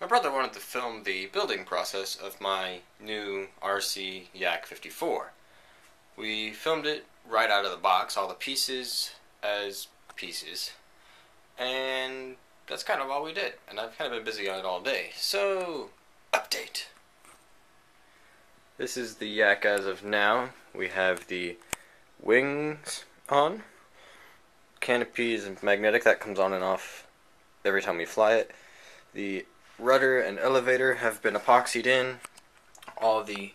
My brother wanted to film the building process of my new RC Yak 54. We filmed it right out of the box, all the pieces as pieces, and that's kind of all we did. And I've kind of been busy on it all day. So, update. This is the Yak as of now. We have the wings on. Canopy is magnetic, that comes on and off every time we fly it. The rudder and elevator have been epoxied in. All the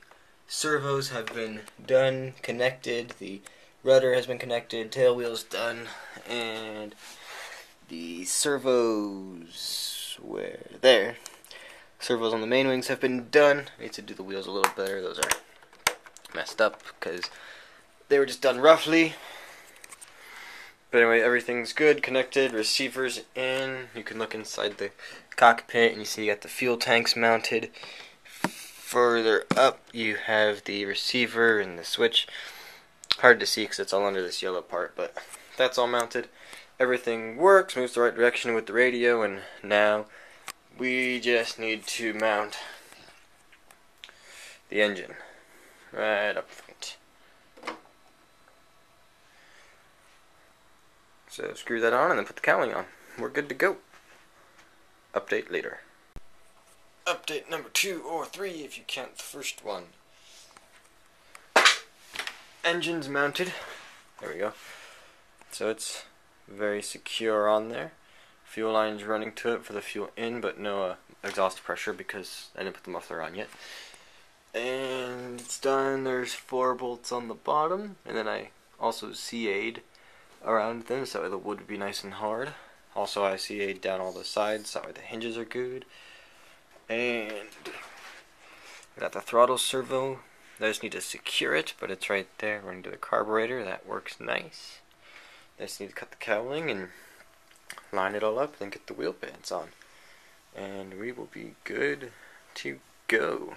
servos have been done, connected. The rudder has been connected, tail wheels done, and the servos where there. Servos on the main wings have been done. I need to do the wheels a little better. Those are messed up because they were just done roughly. But anyway, everything's good, connected, receivers in. You can look inside the cockpit and you see you got the fuel tanks mounted. Further up, you have the receiver and the switch. Hard to see because it's all under this yellow part, but that's all mounted. Everything works, moves the right direction with the radio, and now we just need to mount the engine right up front. So screw that on and then put the cowling on. We're good to go. Update later. Update number two or three if you count the first one. Engine's mounted. There we go. So it's very secure on there. Fuel lines running to it for the fuel in, but no uh, exhaust pressure because I didn't put the muffler on yet. And it's done. There's four bolts on the bottom, and then I also CA'd around them so the wood would be nice and hard. Also I CA'd down all the sides so the hinges are good. And we got the throttle servo. I just need to secure it, but it's right there running to do the carburetor. That works nice. I just need to cut the cowling and line it all up, then get the wheel pants on. And we will be good to go.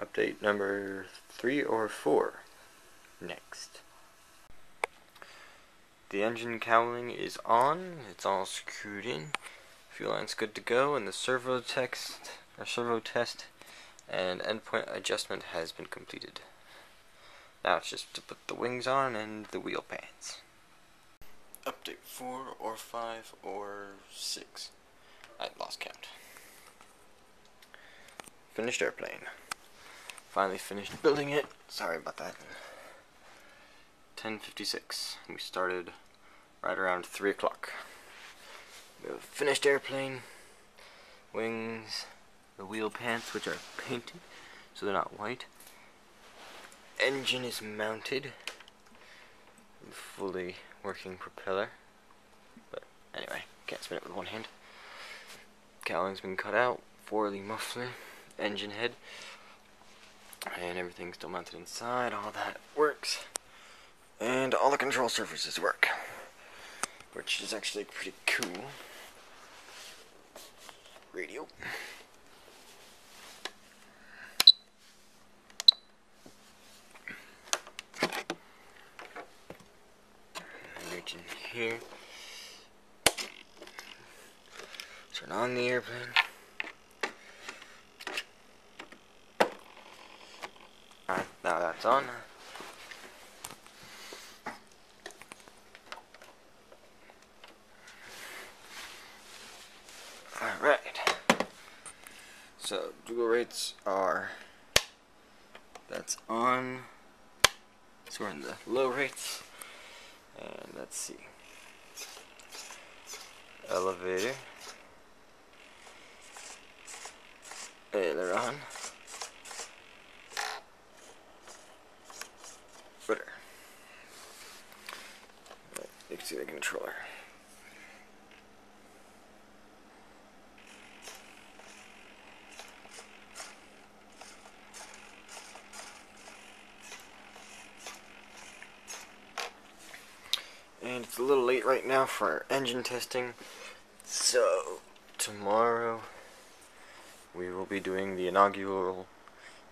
Update number three or four next. The engine cowling is on, it's all screwed in, fuel line's good to go, and the servo text or servo test and endpoint adjustment has been completed. Now it's just to put the wings on and the wheel pants. Update 4 or 5 or 6. I lost count. Finished airplane. Finally finished building it. Sorry about that. 10.56. We started right around 3 o'clock. We have a finished airplane, wings, the wheel pants which are painted so they're not white. Engine is mounted, fully working propeller, but anyway, can't spin it with one hand. Cowling's been cut out for the muffler, engine head, and everything's still mounted inside, all that works. Control surfaces work. Which is actually pretty cool. Radio. Reach in here. Turn on the airplane. Alright, now that's on. So dual rates are that's on. So we're in the low rates. And let's see. Elevator. Aileron. Rudder. You can see the controller. And it's a little late right now for engine testing. So tomorrow we will be doing the inaugural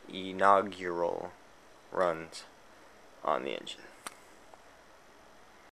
inaugural runs on the engine